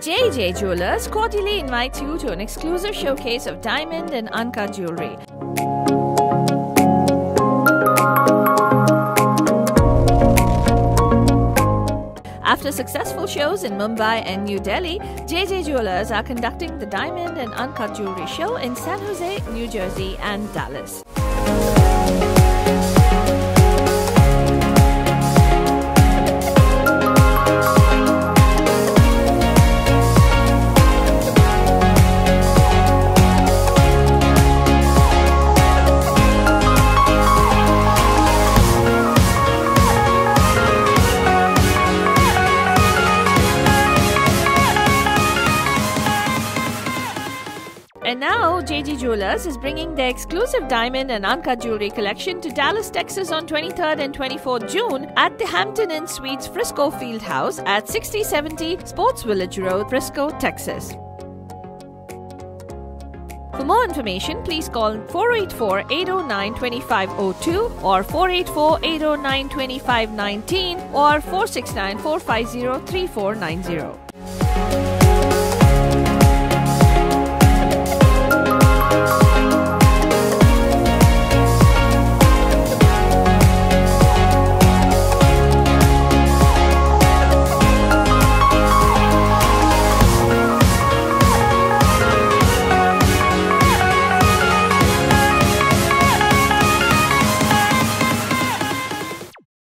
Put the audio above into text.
JJ Jewelers cordially invites you to an exclusive showcase of diamond and uncut jewelry. After successful shows in Mumbai and New Delhi, JJ Jewelers are conducting the Diamond and Uncut Jewelry Show in San Jose, New Jersey, and Dallas. And now, JJ Jewelers is bringing their exclusive diamond and uncut jewelry collection to Dallas, Texas on 23rd and 24th June at the Hampton Inn Suites Frisco Field House at 6070 Sports Village Road, Frisco, Texas. For more information, please call 484 809 2502 or 484 809 2519 or 469 450 3490.